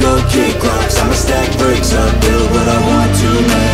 go kick rocks. I'ma stack bricks. Up Build what I want to make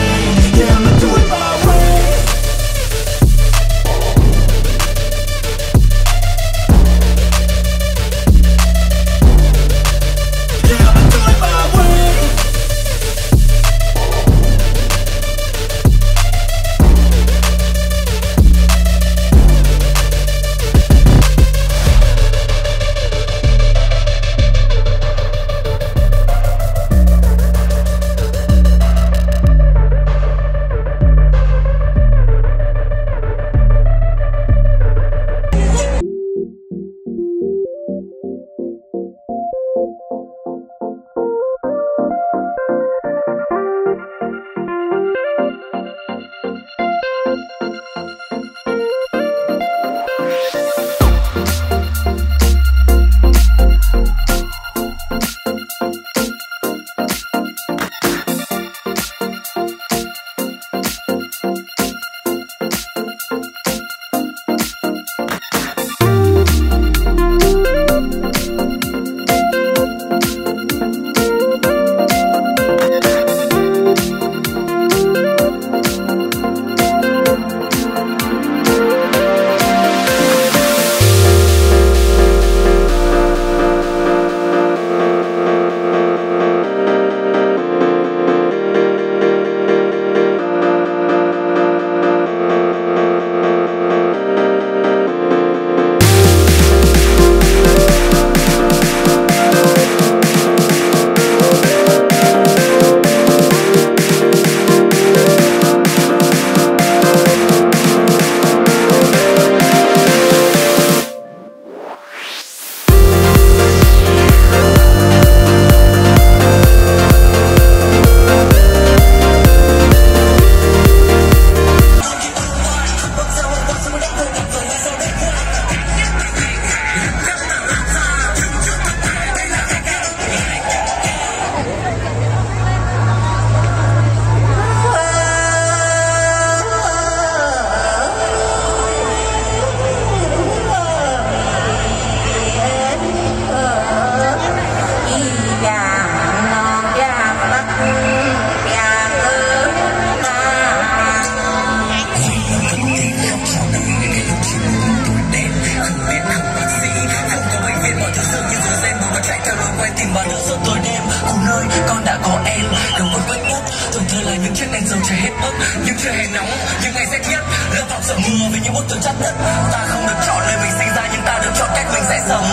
chưa những hè nóng những ngày rét nhất lớp học sợ mưa vì những bức tường chắt đất. Ta không được chọn nơi mình sinh ra, nhưng ta được chọn cách mình sẽ sống.